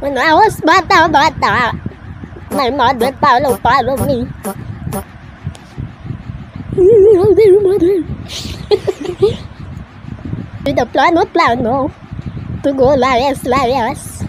When I was bata, bata, my mother follow, follow me. With the plano, plano, to go Larias, Larias.